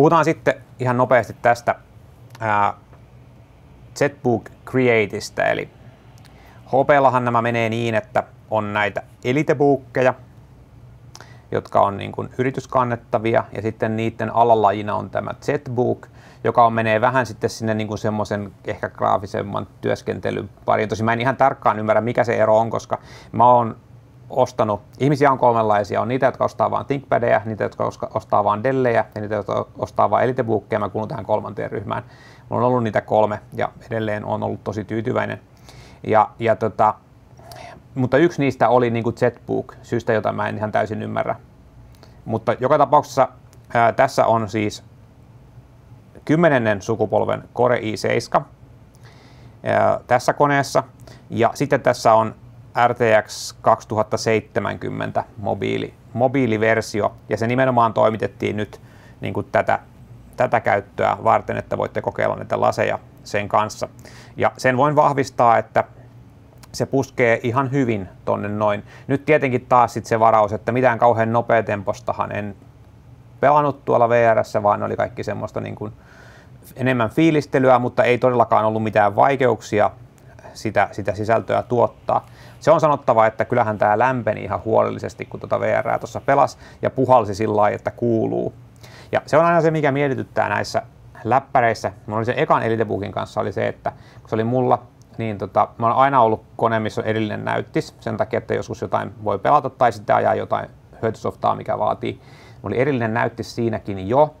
Puhutaan sitten ihan nopeasti tästä ää, ZBook Createista, eli HPllahan nämä menee niin, että on näitä elitebookkeja, jotka on niin kuin yrityskannettavia, ja sitten niiden alalajina on tämä ZBook, joka on, menee vähän sitten sinne niin kuin semmoisen ehkä graafisemman työskentelyn pariin. Tosi mä en ihan tarkkaan ymmärrä, mikä se ero on, koska mä oon ostanut, ihmisiä on kolmenlaisia, on niitä, jotka ostaa vain ThinkPadia, niitä, jotka ostaa vain Dellejä ja niitä, jotka ostaa vain Elitebookia, mä kuulun tähän kolmanteen ryhmään. Mulla on ollut niitä kolme ja edelleen on ollut tosi tyytyväinen. Ja, ja tota, mutta yksi niistä oli niin kuin ZBook, syystä jota mä en ihan täysin ymmärrä. Mutta joka tapauksessa ää, tässä on siis kymmenennen sukupolven Core i7 ää, tässä koneessa. Ja sitten tässä on RTX 2070 mobiili, mobiiliversio, ja se nimenomaan toimitettiin nyt niin kuin tätä, tätä käyttöä varten, että voitte kokeilla näitä laseja sen kanssa. Ja sen voin vahvistaa, että se puskee ihan hyvin tonne noin. Nyt tietenkin taas sit se varaus, että mitään kauhean nopeatempostahan en pelannut tuolla VRssä, vaan oli kaikki semmoista niin kuin enemmän fiilistelyä, mutta ei todellakaan ollut mitään vaikeuksia sitä, sitä sisältöä tuottaa. Se on sanottava, että kyllähän tämä lämpeni ihan huolellisesti, kun tuota VR tuossa pelas ja puhalsi sillä lailla, että kuuluu. Ja se on aina se, mikä mietityttää näissä läppäreissä. Mä olin sen ekan Elitebookin kanssa oli se, että kun se oli mulla, niin tota, mä oon aina ollut kone, missä on erillinen näyttis, sen takia, että joskus jotain voi pelata tai sitten ajaa jotain hyötysoftaa, mikä vaatii. Mulla oli erillinen näyttis siinäkin jo,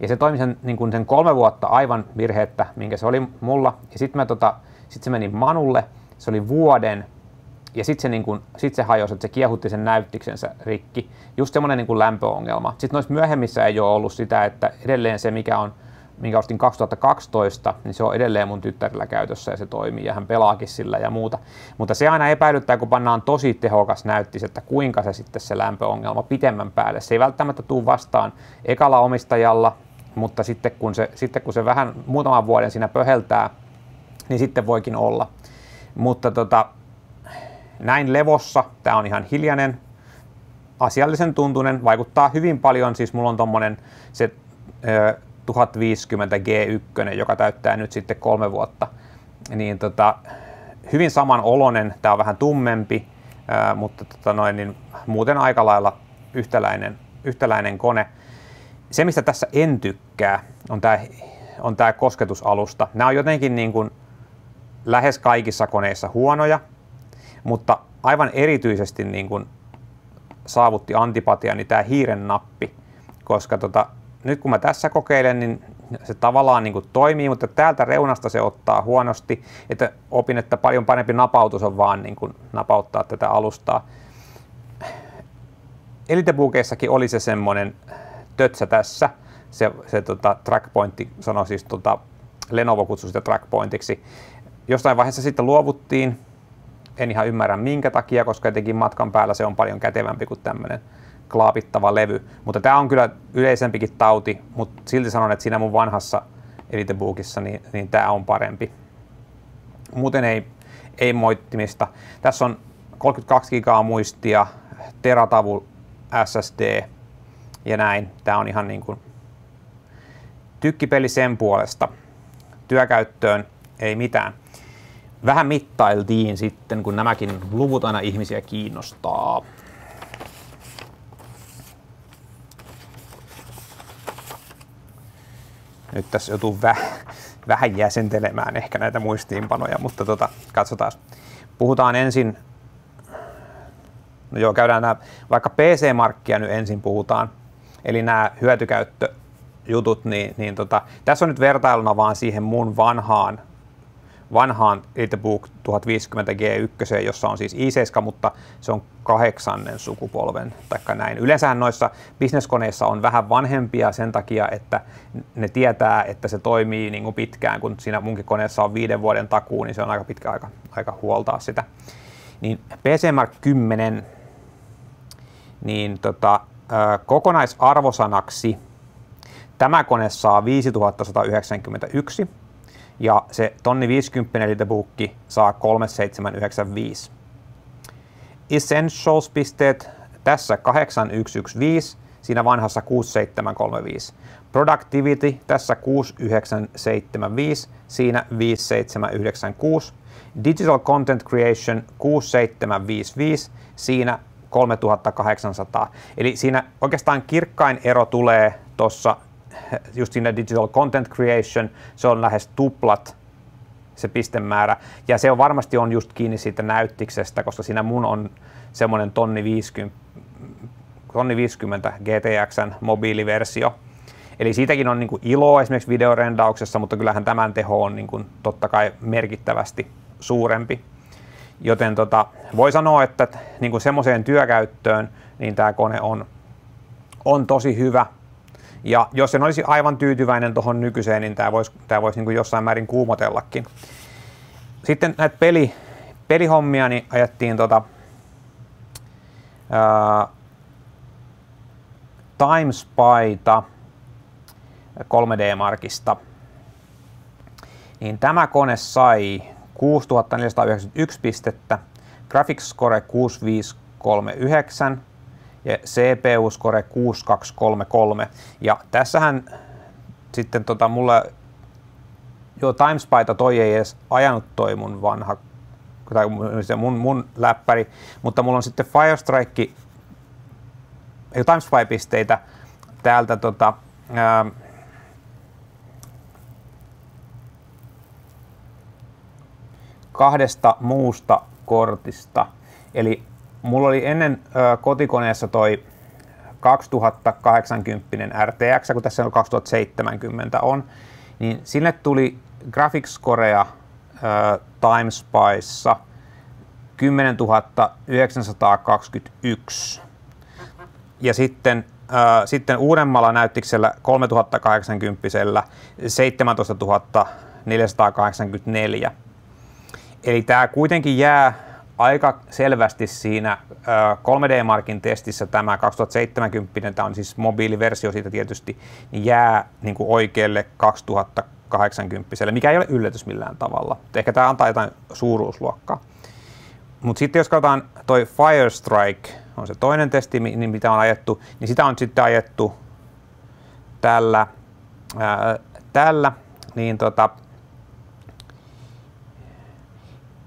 ja se toimi sen, niin sen kolme vuotta aivan virheettä, minkä se oli mulla. Ja sitten tota, sit se meni Manulle, se oli vuoden, ja sitten se, niin kun, sit se hajosi, että se kiehutti sen näyttiksensä rikki. Just semmoinen niin lämpöongelma. Sitten noissa myöhemmissä ei ole ollut sitä, että edelleen se, mikä on minkä ostin 2012, niin se on edelleen mun tyttärillä käytössä ja se toimii ja hän pelaakin sillä ja muuta. Mutta se aina epäilyttää, kun pannaan tosi tehokas näyttis, että kuinka se sitten se lämpöongelma pitemmän päälle. Se ei välttämättä tule vastaan ekalla omistajalla, mutta sitten kun se, sitten kun se vähän muutaman vuoden siinä pöheltää, niin sitten voikin olla. Mutta tota, näin levossa, tämä on ihan hiljainen, asiallisen tuntunen, vaikuttaa hyvin paljon, siis mulla on tommonen se ö, 1050 G1, joka täyttää nyt sitten kolme vuotta, niin tota, hyvin saman olonen, tämä on vähän tummempi, ää, mutta tota noin, niin muuten aika lailla yhtäläinen, yhtäläinen kone. Se, mistä tässä en tykkää, on tämä on tää kosketusalusta. Nämä on jotenkin niin kuin lähes kaikissa koneissa huonoja, mutta aivan erityisesti niin kuin saavutti antipatia, niin tämä hiiren nappi, koska tota, nyt kun mä tässä kokeilen, niin se tavallaan niin kuin toimii, mutta täältä reunasta se ottaa huonosti, että opin, että paljon parempi napautus on vaan niin kuin napauttaa tätä alustaa. Elitebookeissakin oli se semmoinen tötsä tässä, se, se tota, trackpointti sanoi siis tota, Lenovo kutsui sitä trackpointiksi. Jostain vaiheessa sitten luovuttiin, en ihan ymmärrä minkä takia, koska etenkin matkan päällä se on paljon kätevämpi kuin tämmöinen klaapittava levy. Mutta tämä on kyllä yleisempikin tauti, mutta silti sanon, että siinä mun vanhassa Elitebookissa niin, niin tämä on parempi. Muuten ei, ei moittimista. Tässä on 32 gigaa muistia, teratavu SSD ja näin. Tämä on ihan niin kuin tykkipeli sen puolesta. Työkäyttöön ei mitään. Vähän mittailtiin sitten, kun nämäkin luvut aina ihmisiä kiinnostaa. Nyt tässä joutuu väh, vähän jäsentelemään ehkä näitä muistiinpanoja, mutta tota, katsotaan. Puhutaan ensin, no joo, käydään nämä, vaikka PC-markkia nyt ensin puhutaan, eli nämä hyötykäyttöjutut, niin, niin tota, tässä on nyt vertailuna vaan siihen mun vanhaan vanhaan EliteBook 1050G1, jossa on siis i7, mutta se on kahdeksannen sukupolven taikka näin. Yleensähän noissa bisneskoneissa on vähän vanhempia sen takia, että ne tietää, että se toimii niin kuin pitkään, kun siinä munkin koneessa on viiden vuoden takuu, niin se on aika pitkä aika, aika huoltaa sitä. Niin PC Mark 10, niin tota, kokonaisarvosanaksi tämä kone saa 5191, ja se tonni 50 elitebuukki saa 3795. Essentials-pisteet tässä 8115, siinä vanhassa 6735. Productivity tässä 6975, siinä 5796. Digital Content Creation 6755, siinä 3800. Eli siinä oikeastaan kirkkain ero tulee tuossa just siinä Digital Content Creation, se on lähes tuplat se pistemäärä. Ja se on varmasti on just kiinni siitä näyttiksestä, koska siinä mun on semmoinen tonni 50, tonni 50 GTXn mobiiliversio. Eli siitäkin on niin kuin iloa esimerkiksi videorendauksessa, mutta kyllähän tämän teho on niin kuin totta kai merkittävästi suurempi. Joten tota, voi sanoa, että niin kuin semmoiseen työkäyttöön niin tämä kone on, on tosi hyvä. Ja jos sen olisi aivan tyytyväinen tuohon nykyiseen, niin tämä voisi, tämä voisi niin jossain määrin kuumotellakin. Sitten näitä peli, pelihommia niin ajettiin tota, ää, Timespyta 3D-markista. Niin tämä kone sai 6491 pistettä, Graphics Score 6539 ja CPU Score 6233. Ja tässähän sitten tota, mulla jo Timespyta toi ei edes ajanut toi mun vanha tai mun, mun läppäri, mutta mulla on sitten Firestrike ei Timespy-pisteitä täältä tota, ää, kahdesta muusta kortista. Eli mulla oli ennen ö, kotikoneessa toi 2080 RTX, kun tässä on 2070 on, niin sinne tuli Graphics Korea Timespice 10 921. Ja sitten, äh, sitten uudemmalla näyttiksellä 3080 17 484. Eli tämä kuitenkin jää aika selvästi siinä 3D-markin testissä tämä 2070, tämä on siis mobiiliversio siitä tietysti, niin jää niin kuin oikealle 2080, mikä ei ole yllätys millään tavalla. Ehkä tämä antaa jotain suuruusluokkaa. Mutta sitten jos katsotaan toi Firestrike, on se toinen testi, niin mitä on ajettu, niin sitä on sitten ajettu tällä, ää, tällä niin tota,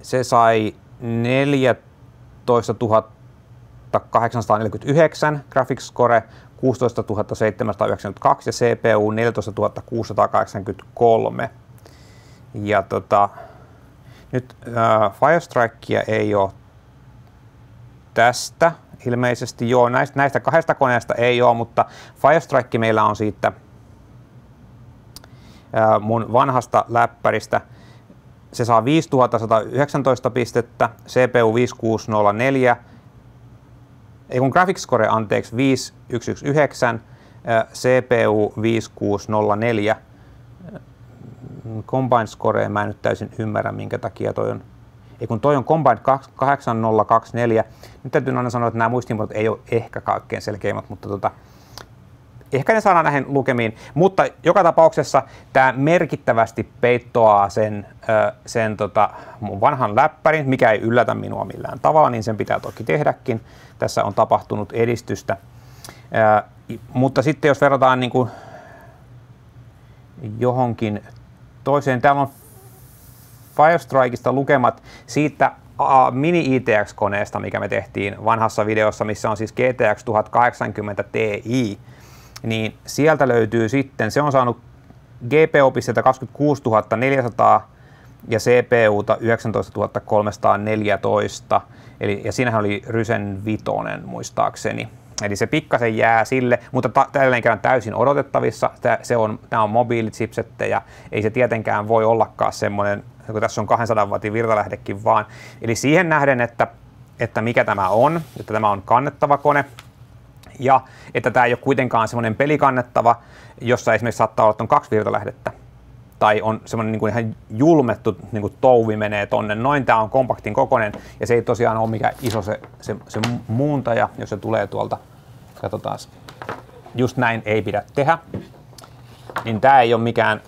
se sai 14 849 graphics score, 16 792 ja CPU 14 683. Ja tota, nyt äh, Firestrikea ei ole tästä ilmeisesti. Joo, näistä, näistä kahdesta koneesta ei ole, mutta Firestrike meillä on siitä äh, mun vanhasta läppäristä – se saa 5119 pistettä, CPU 5604, ei kun Graphics Score anteeksi 5119, CPU 5604. Combined Score, mä en nyt täysin ymmärrä minkä takia toi on, ei kun toi on Combined 8024. Nyt täytyy aina sanoa, että nämä muistiinpanot ei ole ehkä kaikkein selkeimmät, mutta tota, ehkä ne saadaan näihin lukemiin, mutta joka tapauksessa tämä merkittävästi peittoaa sen, sen tota, mun vanhan läppärin, mikä ei yllätä minua millään tavalla, niin sen pitää toki tehdäkin. Tässä on tapahtunut edistystä. Mutta sitten jos verrataan niin kuin johonkin toiseen, täällä on Firestrikeista lukemat siitä mini ITX-koneesta, mikä me tehtiin vanhassa videossa, missä on siis GTX 1080 Ti, niin sieltä löytyy sitten, se on saanut GPO-pisteitä 26 400 ja CPUta 19 314, eli, ja siinähän oli Rysen vitonen muistaakseni. Eli se pikkasen jää sille, mutta ta- kerran täysin odotettavissa. Tää, se on, nämä on mobiilichipsettejä, ei se tietenkään voi ollakaan semmoinen, kun tässä on 200 wattin virtalähdekin vaan. Eli siihen nähden, että, että mikä tämä on, että tämä on kannettava kone, ja että tämä ei ole kuitenkaan semmoinen pelikannettava, jossa esimerkiksi saattaa olla on kaksi virtalähdettä tai on semmoinen niin kuin ihan julmettu niin kuin touvi menee tonne. Noin tämä on kompaktin kokonen ja se ei tosiaan ole mikään iso se, se, se muuntaja, jos se tulee tuolta. Katsotaan. Just näin ei pidä tehdä. Niin tämä ei ole mikään,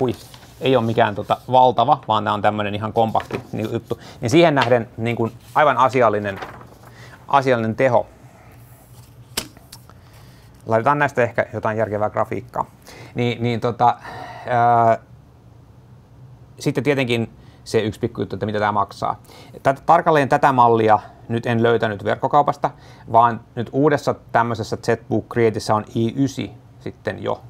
hui, ei ole mikään tota valtava, vaan tämä on tämmöinen ihan kompakti niin juttu. Niin siihen nähden niin kuin aivan asiallinen, asiallinen teho. Laitetaan näistä ehkä jotain järkevää grafiikkaa. Niin, niin tota, ää, sitten tietenkin se yksi pikku juttu, että mitä tämä maksaa. Tätä, tarkalleen tätä mallia nyt en löytänyt verkkokaupasta, vaan nyt uudessa tämmöisessä ZBook Createissa on i9 sitten jo.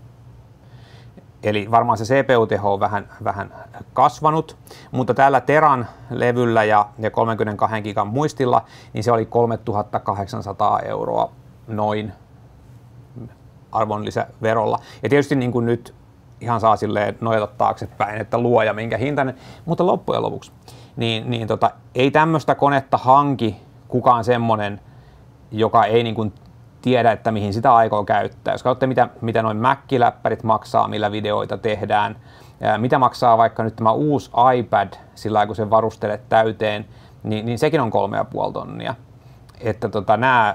Eli varmaan se CPU-teho on vähän, vähän kasvanut, mutta tällä Teran levyllä ja, ja 32 gigan muistilla, niin se oli 3800 euroa noin arvonlisäverolla. Ja tietysti niin kuin nyt ihan saa silleen nojata taaksepäin, että luoja minkä hintainen, mutta loppujen lopuksi, niin, niin tota, ei tämmöistä konetta hanki kukaan semmonen, joka ei niin kuin tiedä, että mihin sitä aikoo käyttää. Jos katsotte, mitä, mitä noin Mac-läppärit maksaa, millä videoita tehdään, ja mitä maksaa vaikka nyt tämä uusi iPad sillä kun sen varustelet täyteen, niin, niin sekin on kolme ja puoli tonnia. Että tota, nämä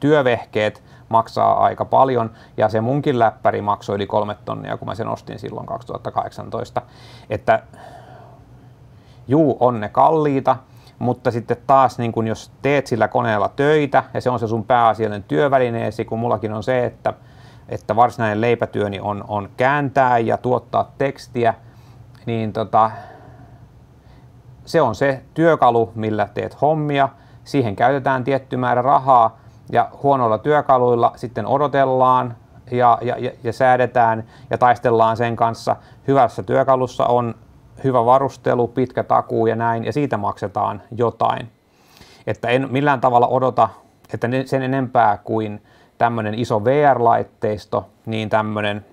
työvehkeet maksaa aika paljon, ja se munkin läppäri maksoi yli kolme tonnia, kun mä sen ostin silloin 2018. Että juu, on ne kalliita, mutta sitten taas niin kun jos teet sillä koneella töitä ja se on se sun pääasiallinen työvälineesi, kun mullakin on se, että, että varsinainen leipätyöni on, on kääntää ja tuottaa tekstiä, niin tota, se on se työkalu, millä teet hommia. Siihen käytetään tietty määrä rahaa ja huonoilla työkaluilla sitten odotellaan ja, ja, ja, säädetään ja taistellaan sen kanssa. Hyvässä työkalussa on hyvä varustelu, pitkä takuu ja näin, ja siitä maksetaan jotain. Että en millään tavalla odota, että sen enempää kuin tämmöinen iso VR-laitteisto, niin tämmöinen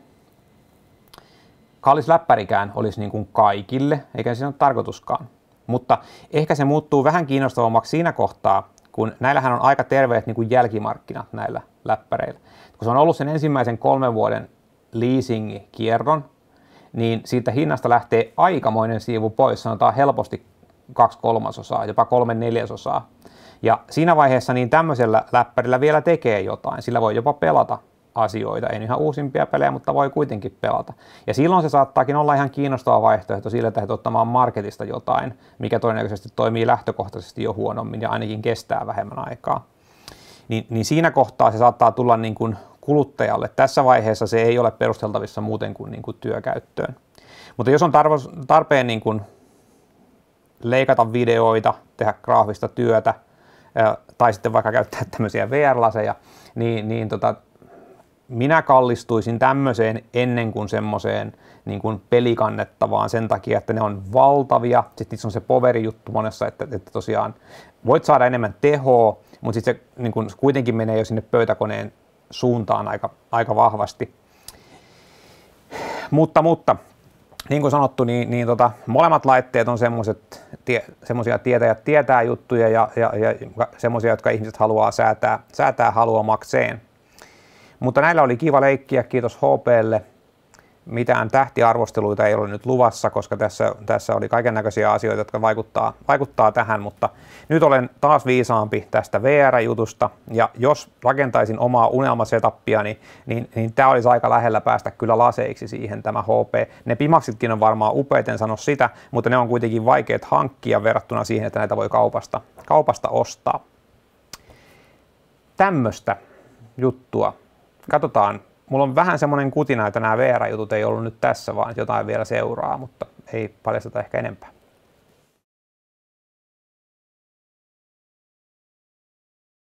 kallis läppärikään olisi niin kuin kaikille, eikä se ole tarkoituskaan. Mutta ehkä se muuttuu vähän kiinnostavammaksi siinä kohtaa, kun näillähän on aika terveet niin kuin jälkimarkkinat näillä läppäreillä. Kun se on ollut sen ensimmäisen kolmen vuoden leasing-kierron, niin siitä hinnasta lähtee aikamoinen siivu pois, sanotaan helposti kaksi kolmasosaa, jopa kolme neljäsosaa. Ja siinä vaiheessa niin tämmöisellä läppärillä vielä tekee jotain, sillä voi jopa pelata asioita, ei ihan uusimpia pelejä, mutta voi kuitenkin pelata. Ja silloin se saattaakin olla ihan kiinnostava vaihtoehto sille, että ottamaan marketista jotain, mikä todennäköisesti toimii lähtökohtaisesti jo huonommin ja ainakin kestää vähemmän aikaa. Niin, niin siinä kohtaa se saattaa tulla niin kuin kuluttajalle. Tässä vaiheessa se ei ole perusteltavissa muuten kuin, niin kuin työkäyttöön. Mutta jos on tarpeen niin kuin leikata videoita, tehdä graafista työtä tai sitten vaikka käyttää tämmöisiä VR-laseja, niin, niin tota, minä kallistuisin tämmöiseen ennen kuin semmoiseen niin kuin pelikannettavaan sen takia, että ne on valtavia. Sitten niissä on se poveri juttu monessa, että, että tosiaan voit saada enemmän tehoa, mutta sitten se niin kuin, kuitenkin menee jo sinne pöytäkoneen suuntaan aika, aika vahvasti. Mutta, mutta niin kuin sanottu, niin, niin tota, molemmat laitteet on semmoisia tietäjät tietää juttuja ja, ja, ja semmoisia, jotka ihmiset haluaa säätää, säätää haluamakseen. Mutta näillä oli kiva leikkiä, kiitos HPlle mitään tähtiarvosteluita ei ole nyt luvassa, koska tässä, tässä oli kaiken näköisiä asioita, jotka vaikuttaa, vaikuttaa tähän, mutta nyt olen taas viisaampi tästä VR-jutusta, ja jos rakentaisin omaa unelmasetappia, niin, niin, niin tämä olisi aika lähellä päästä kyllä laseiksi siihen tämä HP. Ne pimaksitkin on varmaan upeiten sano sitä, mutta ne on kuitenkin vaikeat hankkia verrattuna siihen, että näitä voi kaupasta, kaupasta ostaa. Tämmöistä juttua. Katsotaan, mulla on vähän semmoinen kutina, että nämä VR-jutut ei ollut nyt tässä, vaan jotain vielä seuraa, mutta ei paljasteta ehkä enempää.